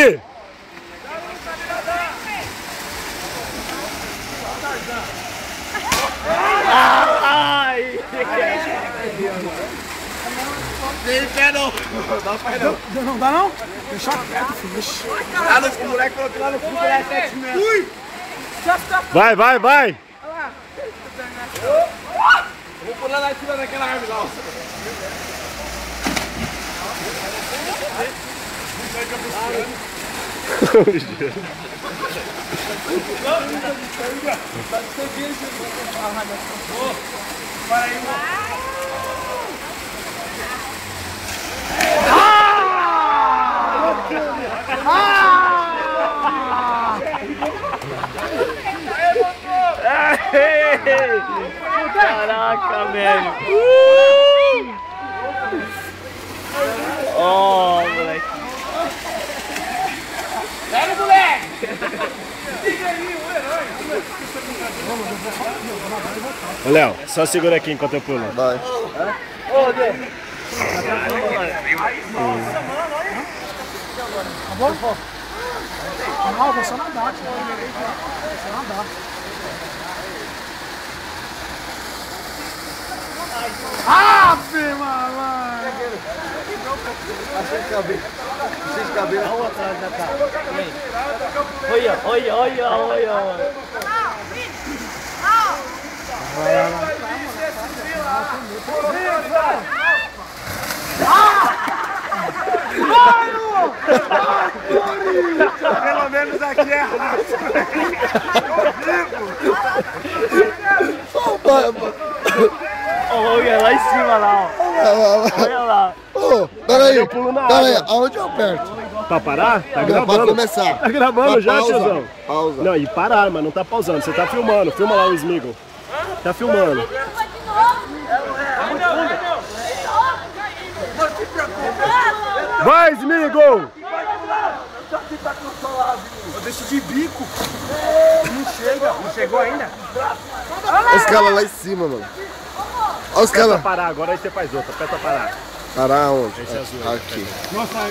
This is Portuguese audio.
aqui. Ai! Nem pé não. Dá pé não. Não dá não? Deixa quieto, filho. Lá no, moleque falou que lá no fundo é 7 metros. Ui! Vai, vai, vai! Vou pular na cima daquela árvore lá. Ó. Caraca, velho! Oh, moleque! Pega, moleque! Ô, Léo, só segura aqui enquanto eu pulo. Vai. Não, vou só nadar, tio. Só nadar. Ave, malandro! Achei de cabelo. Achei de cabelo. Olha, olha, olha, olha! Pelo menos aqui é raça. Olha lá em cima lá, ó. Olha lá. Ô, peraí. Eu pulo na Peraí, água. aonde eu aperto? Pra parar? Tá gravando. Pra começar. Tá gravando Pra já, tiozão. Pausa. Não, e parar, mas não tá pausando. Você tá filmando. Filma lá o Smiggle. Tá filmando. Vai, Smiggle! Eu deixo de bico. Não chega. Não chegou ainda? Olha os caras lá em cima, mano. Olha os Aperta caras. parar, agora aí você faz outra. Aperta parar. Parar onde? Esse é azul Aqui. Nossa,